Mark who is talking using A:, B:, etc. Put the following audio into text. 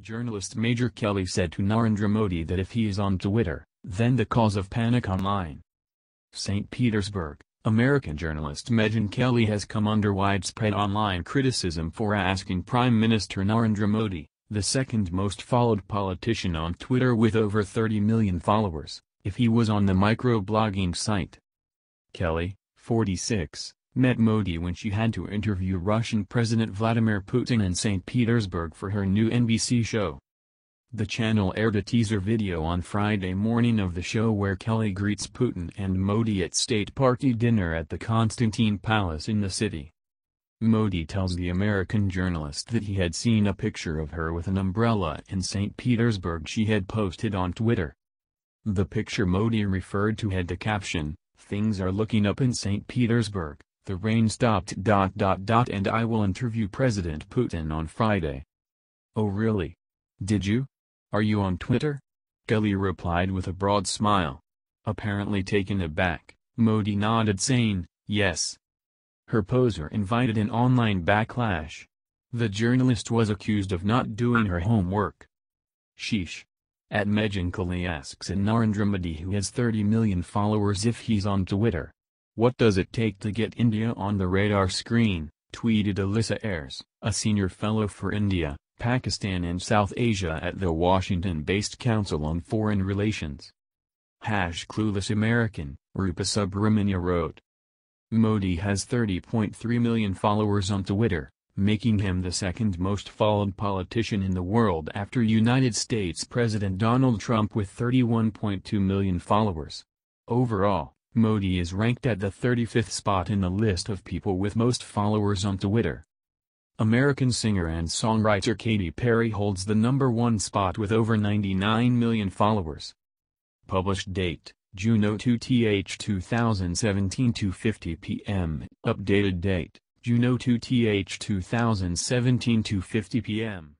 A: Journalist Major Kelly said to Narendra Modi that if he is on Twitter, then the cause of panic online. St. Petersburg, American journalist Megyn Kelly has come under widespread online criticism for asking Prime Minister Narendra Modi, the second most followed politician on Twitter with over 30 million followers, if he was on the microblogging site. Kelly, 46, met Modi when she had to interview Russian President Vladimir Putin in St. Petersburg for her new NBC show. The channel aired a teaser video on Friday morning of the show where Kelly greets Putin and Modi at state party dinner at the Constantine Palace in the city. Modi tells the American journalist that he had seen a picture of her with an umbrella in St. Petersburg she had posted on Twitter. The picture Modi referred to had the caption, Things are looking up in St. Petersburg, the rain stopped dot dot dot and I will interview President Putin on Friday. Oh really? Did you? Are you on Twitter? Kelly replied with a broad smile. Apparently taken aback, Modi nodded saying, yes. Her poser invited an online backlash. The journalist was accused of not doing her homework. Sheesh. At Megyn Kelly asks at Narendra Modi who has 30 million followers if he's on Twitter. What does it take to get India on the radar screen, tweeted Alyssa Ayres, a senior fellow for India, Pakistan and South Asia at the Washington-based Council on Foreign Relations. Hash Clueless American, Rupa Subramanya wrote. Modi has 30.3 million followers on Twitter, making him the second most followed politician in the world after United States President Donald Trump with 31.2 million followers. Overall, Modi is ranked at the 35th spot in the list of people with most followers on Twitter. American singer and songwriter Katy Perry holds the number one spot with over 99 million followers. Published date, June 2th 2017 2.50 p.m. Updated date, June 2th 2017 2.50 p.m.